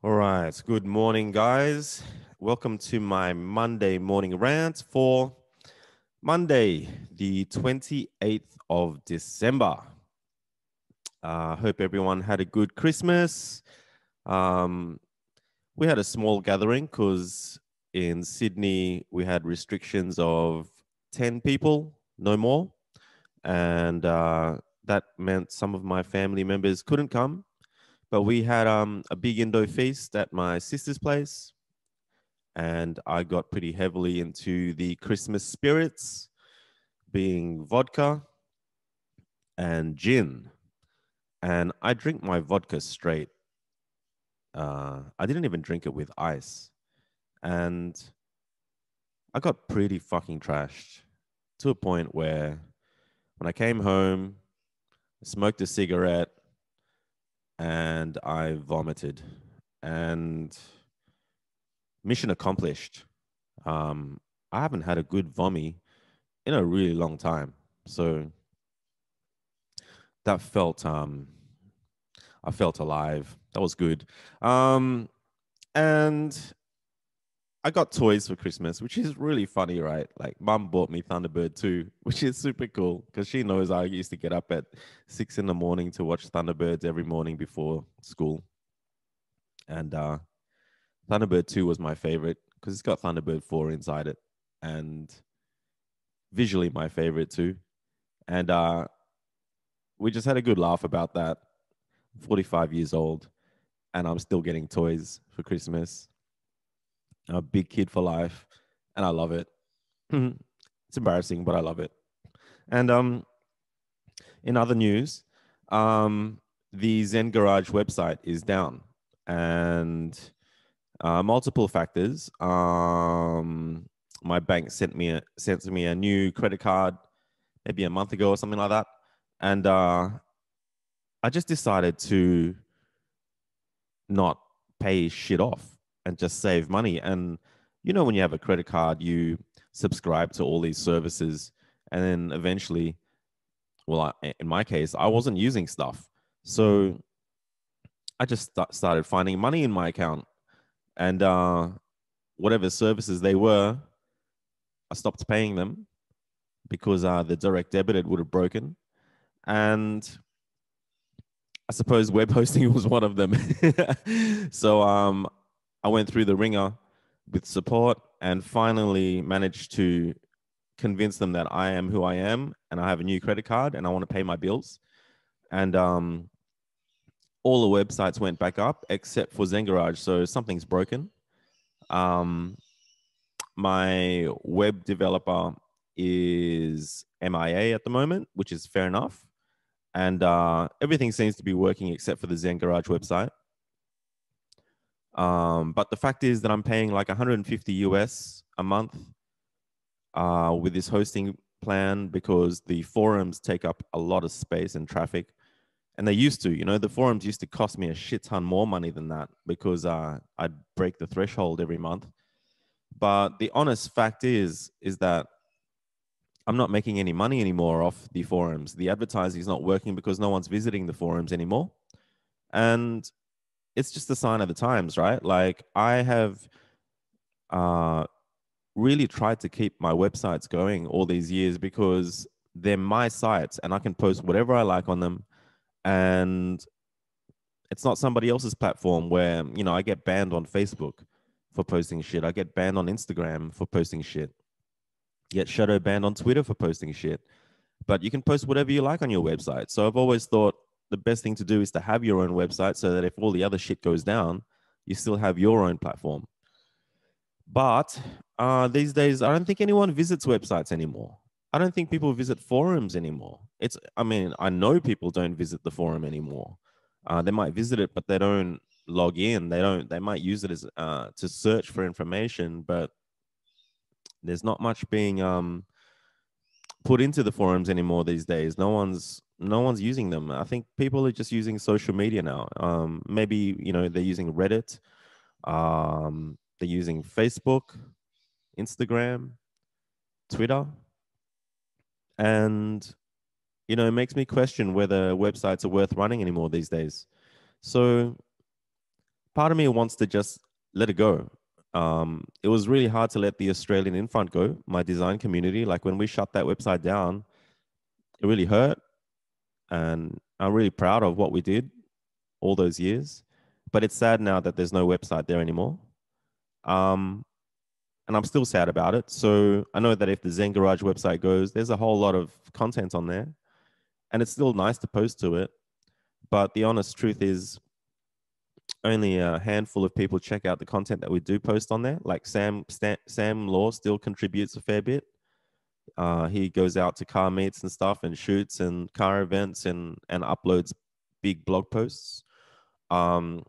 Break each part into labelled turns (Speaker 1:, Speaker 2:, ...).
Speaker 1: All right. Good morning, guys. Welcome to my Monday morning rant for Monday, the 28th of December. I uh, hope everyone had a good Christmas. Um, we had a small gathering because in Sydney we had restrictions of 10 people, no more. And uh, that meant some of my family members couldn't come. But we had um, a big Indo feast at my sister's place. And I got pretty heavily into the Christmas spirits, being vodka and gin. And I drink my vodka straight. Uh, I didn't even drink it with ice. And I got pretty fucking trashed to a point where when I came home, I smoked a cigarette and I vomited. And mission accomplished. Um, I haven't had a good vomit in a really long time. So that felt um I felt alive. That was good. Um and I got toys for Christmas, which is really funny, right? Like, mom bought me Thunderbird 2, which is super cool because she knows I used to get up at six in the morning to watch Thunderbirds every morning before school. And uh, Thunderbird 2 was my favorite because it's got Thunderbird 4 inside it and visually my favorite too. And uh, we just had a good laugh about that. 45 years old, and I'm still getting toys for Christmas a big kid for life, and I love it. it's embarrassing, but I love it. And um, in other news, um, the Zen Garage website is down, and uh, multiple factors. Um, my bank sent me a, sent me a new credit card maybe a month ago or something like that, and uh, I just decided to not pay shit off and just save money. And you know, when you have a credit card, you subscribe to all these services, and then eventually, well, I, in my case, I wasn't using stuff, so I just st- started finding money in my account, and uh, whatever services they were, I stopped paying them because uh, the direct debit it would have broken, and I suppose web hosting was one of them. so um, I went through the wringer with support and finally managed to convince them that I am who I am and I have a new credit card and I want to pay my bills. And um, all the websites went back up except for Zen Garage. So something's broken. Um, my web developer is MIA at the moment, which is fair enough. And uh, everything seems to be working except for the Zen Garage website. Um, but the fact is that I'm paying like 150 US a month uh, with this hosting plan because the forums take up a lot of space and traffic. And they used to, you know, the forums used to cost me a shit ton more money than that because uh, I'd break the threshold every month. But the honest fact is, is that I'm not making any money anymore off the forums. The advertising is not working because no one's visiting the forums anymore. And it's just a sign of the times, right? Like I have uh, really tried to keep my websites going all these years because they're my sites and I can post whatever I like on them. And it's not somebody else's platform where, you know, I get banned on Facebook for posting shit. I get banned on Instagram for posting shit. Get shadow banned on Twitter for posting shit. But you can post whatever you like on your website. So I've always thought the best thing to do is to have your own website so that if all the other shit goes down, you still have your own platform. But uh, these days, I don't think anyone visits websites anymore. I don't think people visit forums anymore. It's, I mean, I know people don't visit the forum anymore. Uh, they might visit it, but they don't log in. They don't. They might use it as uh, to search for information, but there's not much being um, put into the forums anymore these days. No one's no one's using them. I think people are just using social media now. Um, maybe you know they're using Reddit, um, they're using Facebook, Instagram, Twitter, and you know it makes me question whether websites are worth running anymore these days. So part of me wants to just let it go. Um, it was really hard to let the Australian Infront go, my design community. Like when we shut that website down, it really hurt. And I'm really proud of what we did all those years. But it's sad now that there's no website there anymore. Um, and I'm still sad about it. So I know that if the Zen Garage website goes, there's a whole lot of content on there. And it's still nice to post to it. But the honest truth is, only a handful of people check out the content that we do post on there. Like Sam Stan, Sam Law still contributes a fair bit. Uh, he goes out to car meets and stuff and shoots and car events and and uploads big blog posts. Um,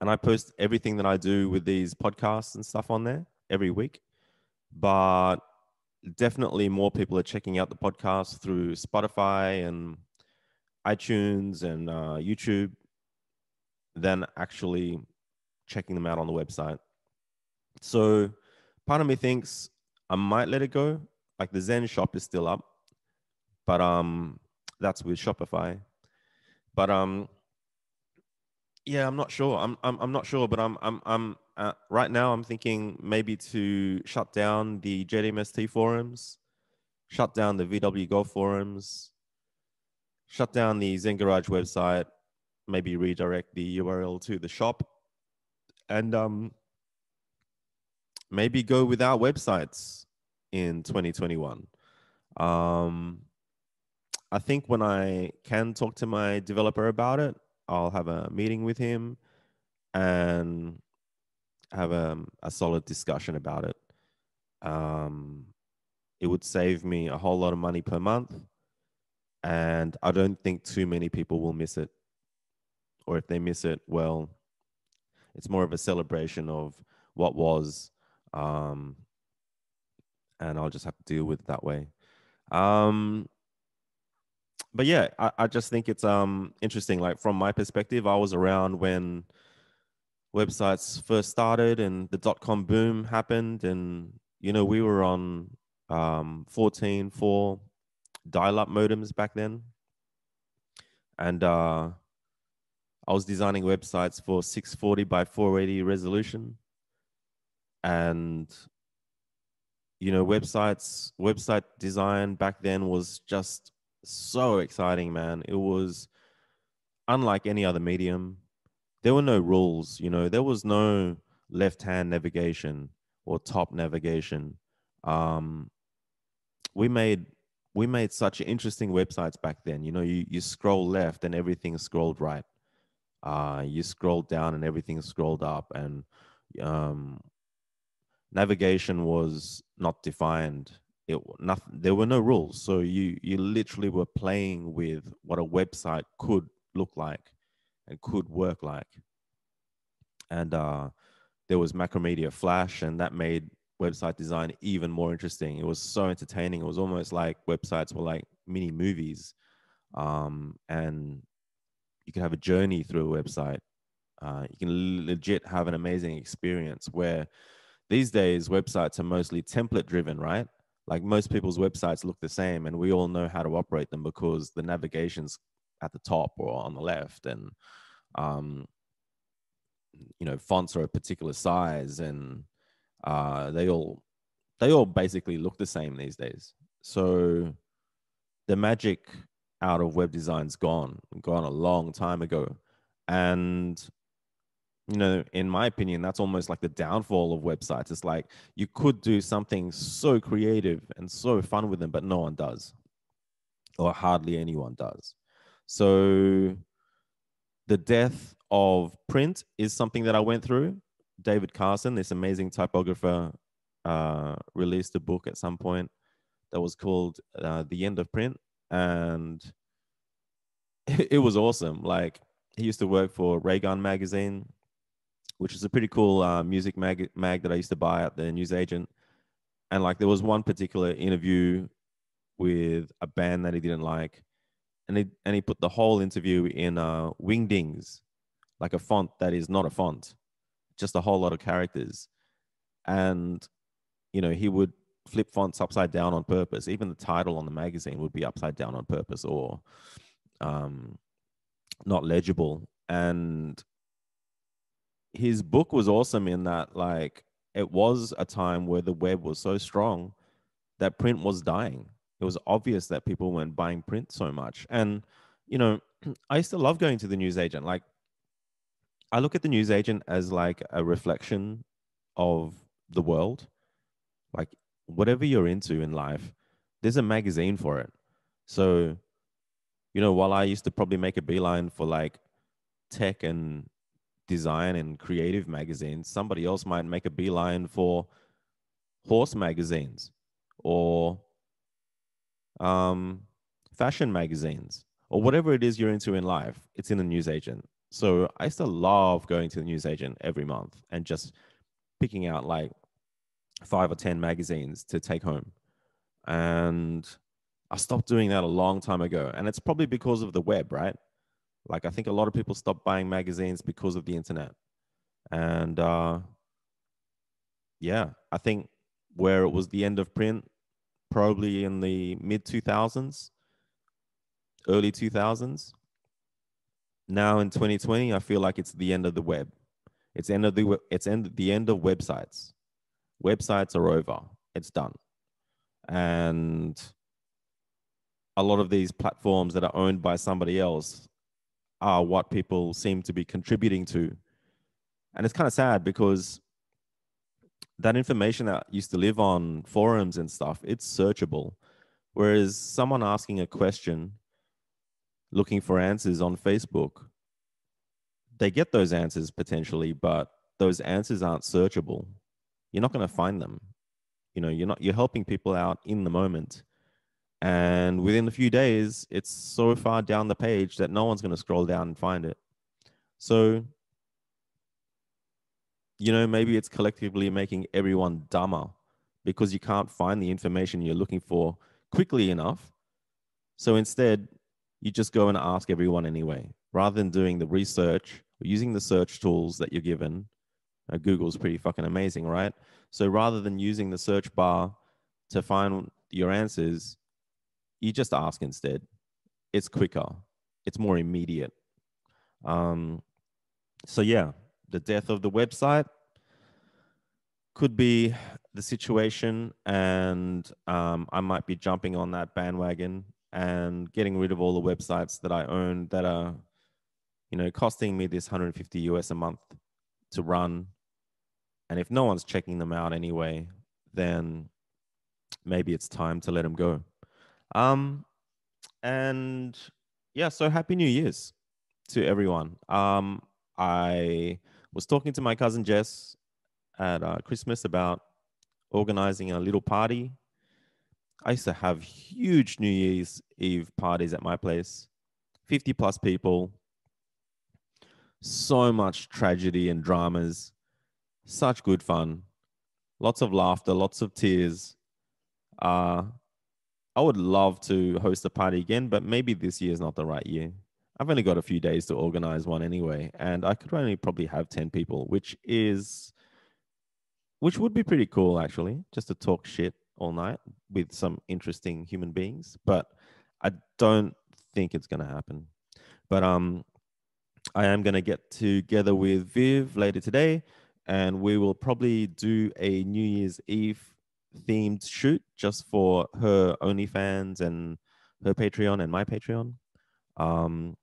Speaker 1: and I post everything that I do with these podcasts and stuff on there every week. But definitely more people are checking out the podcast through Spotify and iTunes and uh, YouTube than actually checking them out on the website. So part of me thinks I might let it go. Like the Zen shop is still up, but um, that's with Shopify. But um, yeah, I'm not sure. I'm I'm I'm not sure, but I'm I'm I'm uh, right now. I'm thinking maybe to shut down the JDMST forums, shut down the VW Golf forums, shut down the Zen Garage website, maybe redirect the URL to the shop, and um, maybe go without websites in 2021. Um, I think when I can talk to my developer about it, I'll have a meeting with him and have a, a solid discussion about it. Um, it would save me a whole lot of money per month. And I don't think too many people will miss it or if they miss it, well, it's more of a celebration of what was, um, and I'll just have to deal with it that way. Um, but yeah, I, I just think it's um interesting. Like from my perspective, I was around when websites first started and the dot com boom happened, and you know we were on um 14 4 dial-up modems back then, and uh I was designing websites for 640 by 480 resolution. And, you know, websites, website design back then was just so exciting, man. It was unlike any other medium. There were no rules, you know, there was no left hand navigation or top navigation. Um, we made we made such interesting websites back then. You know, you, you scroll left and everything scrolled right uh, you scroll down and everything scrolled up and um, navigation was not defined. It nothing there were no rules. So you you literally were playing with what a website could look like and could work like. And uh, there was macromedia flash and that made website design even more interesting. It was so entertaining. It was almost like websites were like mini movies. Um, and you can have a journey through a website. Uh, you can legit have an amazing experience where these days websites are mostly template driven, right? Like most people's websites look the same and we all know how to operate them because the navigation's at the top or on the left and um, you know fonts are a particular size and uh, they all they all basically look the same these days so the magic out of web design's gone, gone a long time ago. And you know, in my opinion, that's almost like the downfall of websites. It's like you could do something so creative and so fun with them, but no one does, or hardly anyone does. So, the death of print is something that I went through. David Carson, this amazing typographer, uh, released a book at some point that was called uh, "The End of Print," and it was awesome. Like he used to work for Raygun magazine, which is a pretty cool uh, music mag mag that I used to buy at the newsagent. And like there was one particular interview with a band that he didn't like, and he and he put the whole interview in uh, Wingdings, like a font that is not a font, just a whole lot of characters, and you know he would flip fonts upside down on purpose. Even the title on the magazine would be upside down on purpose, or um, not legible. And his book was awesome in that like it was a time where the web was so strong that print was dying. It was obvious that people weren't buying print so much. And, you know, I used to love going to the newsagent. Like, I look at the newsagent as like a reflection of the world. Like, whatever you're into in life, there's a magazine for it. So, you know, while I used to probably make a beeline for like tech and design and creative magazines, somebody else might make a beeline for horse magazines or um, fashion magazines or whatever it is you're into in life. It's in a newsagent. So I still love going to the newsagent every month and just picking out like five or 10 magazines to take home. And I stopped doing that a long time ago. And it's probably because of the web, right? Like I think a lot of people stopped buying magazines because of the internet. And uh, yeah, I think where it was the end of print, probably in the mid 2000s, early 2000s. Now in 2020, I feel like it's the end of the web. It's end of the it's end the end of websites. Websites are over. It's done. And a lot of these platforms that are owned by somebody else are what people seem to be contributing to. And it's kind of sad because that information that used to live on forums and stuff, it's searchable. Whereas someone asking a question, looking for answers on Facebook, they get those answers potentially, but those answers aren't searchable. You're not going to find them. You know, you're not you're helping people out in the moment and within a few days, it's so far down the page that no one's going to scroll down and find it. So, you know, maybe it's collectively making everyone dumber because you can't find the information you're looking for quickly enough. So instead, you just go and ask everyone anyway, rather than doing the research or using the search tools that you're given. Google's pretty fucking amazing, right? So rather than using the search bar to find your answers, you just ask instead. It's quicker, it's more immediate. Um, so, yeah, the death of the website could be the situation, and um, I might be jumping on that bandwagon and getting rid of all the websites that I own that are, you know, costing me this 150 US a month to run. And if no one's checking them out anyway, then maybe it's time to let them go. Um, and yeah, so happy New Year's to everyone. Um, I was talking to my cousin Jess at uh, Christmas about organizing a little party. I used to have huge New Year's Eve parties at my place, 50 plus people, so much tragedy and dramas, such good fun, lots of laughter, lots of tears. Uh, I would love to host a party again, but maybe this year is not the right year. I've only got a few days to organize one anyway, and I could only probably have 10 people, which is which would be pretty cool actually, just to talk shit all night with some interesting human beings, but I don't think it's going to happen. But um I am going to get together with Viv later today and we will probably do a New Year's Eve themed shoot just for her OnlyFans and her Patreon and my Patreon. Um,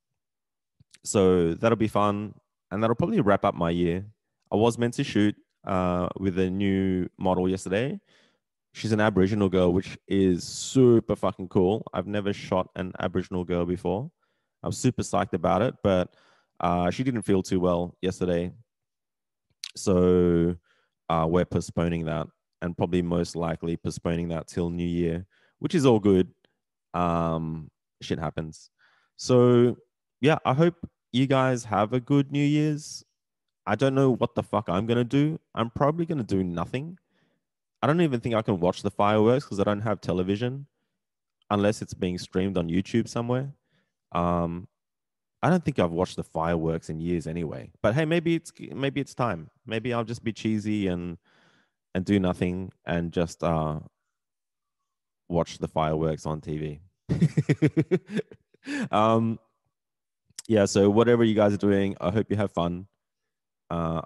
Speaker 1: so that'll be fun, and that'll probably wrap up my year. I was meant to shoot uh, with a new model yesterday. She's an Aboriginal girl, which is super fucking cool. I've never shot an Aboriginal girl before. I'm super psyched about it, but uh, she didn't feel too well yesterday. So uh, we're postponing that and probably most likely postponing that till New Year, which is all good. Um, shit happens. So yeah, I hope you guys have a good New Year's. I don't know what the fuck I'm gonna do. I'm probably gonna do nothing. I don't even think I can watch the fireworks because I don't have television, unless it's being streamed on YouTube somewhere. Um, I don't think I've watched the fireworks in years anyway. But hey, maybe it's maybe it's time. Maybe I'll just be cheesy and and do nothing and just uh, watch the fireworks on TV. um, yeah, so whatever you guys are doing, I hope you have fun. Uh,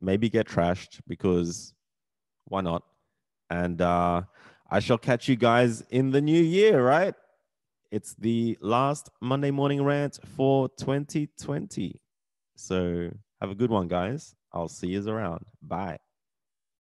Speaker 1: maybe get trashed because why not? And uh, I shall catch you guys in the new year, right? It's the last Monday morning rant for 2020. So have a good one, guys. I'll see you around. Bye.